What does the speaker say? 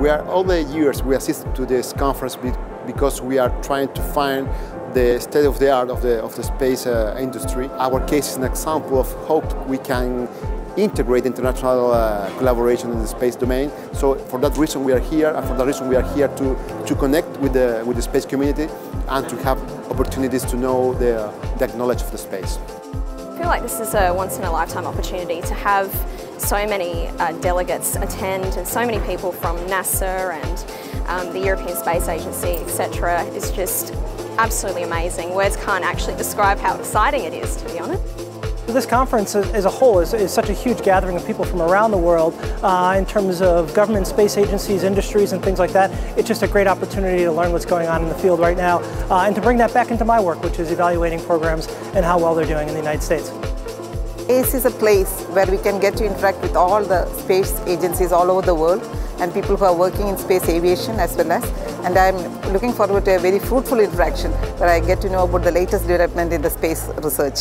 We are all the years we assist to this conference because we are trying to find the state of the art of the, of the space uh, industry. Our case is an example of how we can integrate international uh, collaboration in the space domain. So for that reason we are here and for that reason we are here to, to connect with the, with the space community and to have opportunities to know the, the knowledge of the space. I feel like this is a once in a lifetime opportunity to have so many uh, delegates attend and so many people from NASA and um, the European Space Agency, etc. is just absolutely amazing. Words can't actually describe how exciting it is, to be honest. This conference as a whole is, is, such a huge gathering of people from around the world uh, in terms of government, space agencies, industries and things like that. It's just a great opportunity to learn what's going on in the field right now uh, and to bring that back into my work, which is evaluating programs and how well they're doing in the United States. IAC is a place where we can get to interact with all the space agencies all over the world and people who are working in space aviation as well as and I'm looking forward to a very fruitful interaction where I get to know about the latest development in the space research.